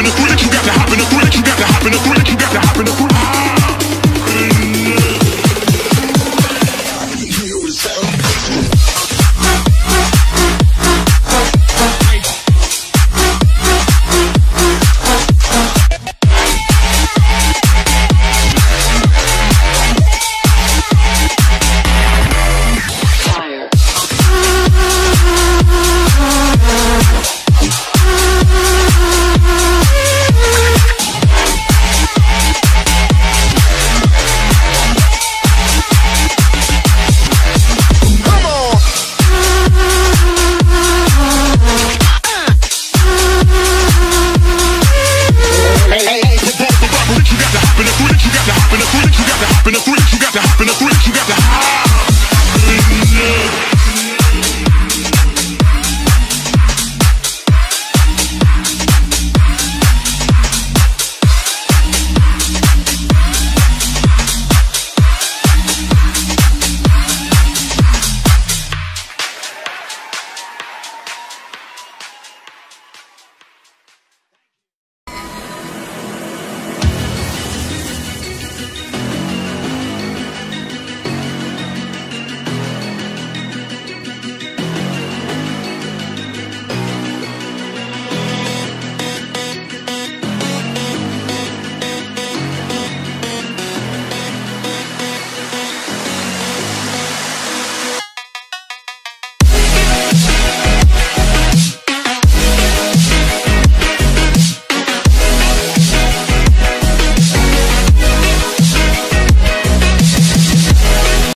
You got